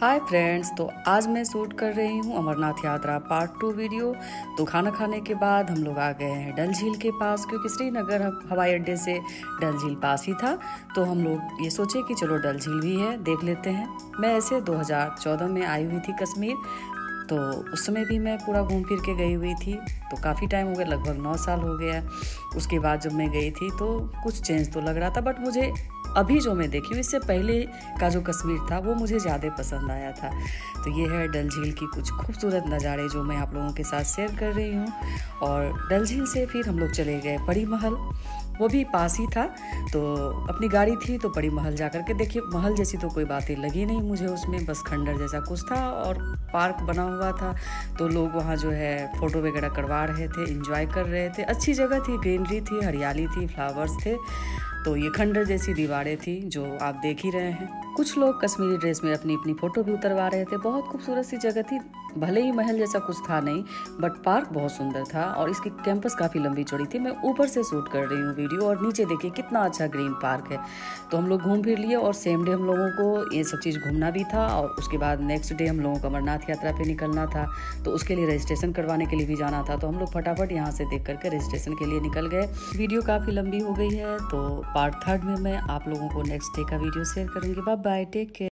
Hi friends तो आज मैं शूट कर रही हूँ अमरनाथ यात्रा पार्ट टू वीडियो तो खाना खाने के बाद हम लोग आ गए हैं डल झील के पास, क्योंकि श्रीनगर हवाई अड्डे से डल झील पास ही था। तो हम लोग ये सोचे कि चलो डल झील भी है, देख लेते हैं। मैं ऐसे 2014 में आई हुई थी कश्मीर। तो उस समय भी मैं पूरा घूम फिर के गई हुई थी। तो काफ़ी टाइम हो गया, लगभग नौ साल हो गया। उसके बाद जब मैं गई थी तो कुछ चेंज तो लग रहा था बट मुझे अभी जो मैं देखी हूँ, इससे पहले का जो कश्मीर था, वो मुझे ज़्यादा पसंद आया था। तो ये है डल झील की कुछ खूबसूरत नज़ारे जो मैं आप लोगों के साथ शेयर कर रही हूँ। और डल झील से फिर हम लोग चले गए पड़ी महल वो भी पास ही था तो अपनी गाड़ी थी तो पड़ी महल जा कर के देखिए, महल जैसी तो कोई बातें लगी नहीं मुझे उसमें। बस खंडर जैसा कुछ था और पार्क बना हुआ था तो लोग वहाँ जो है फ़ोटो वगैरह करवा रहे थे इंजॉय कर रहे थे। अच्छी जगह थी ग्रीनरी थी, हरियाली थी फ्लावर्स थे। तो ये खंडर जैसी दीवारें थी जो आप देख ही रहे हैं। कुछ लोग कश्मीरी ड्रेस में अपनी अपनी फ़ोटो भी उतरवा रहे थे। बहुत खूबसूरत सी जगह थी। भले ही महल जैसा कुछ था नहीं बट पार्क बहुत सुंदर था और इसकी कैंपस काफ़ी लंबी चौड़ी थी। मैं ऊपर से शूट कर रही हूँ वीडियो और नीचे देखिए कितना अच्छा ग्रीन पार्क है। तो हम लोग घूम फिर लिए और सेम डे हम लोगों को ये सब चीज़ घूमना भी था और उसके बाद नेक्स्ट डे हम लोगों को अमरनाथ यात्रा पे निकलना था। तो उसके लिए रजिस्ट्रेशन करवाने के लिए भी जाना था। तो हम लोग फटाफट यहाँ से देख करके रजिस्ट्रेशन के लिए निकल गए। वीडियो काफ़ी लंबी हो गई है तो पार्ट थर्ड में मैं आप लोगों को नेक्स्ट डे का वीडियो शेयर करूँगी। Bye bye take care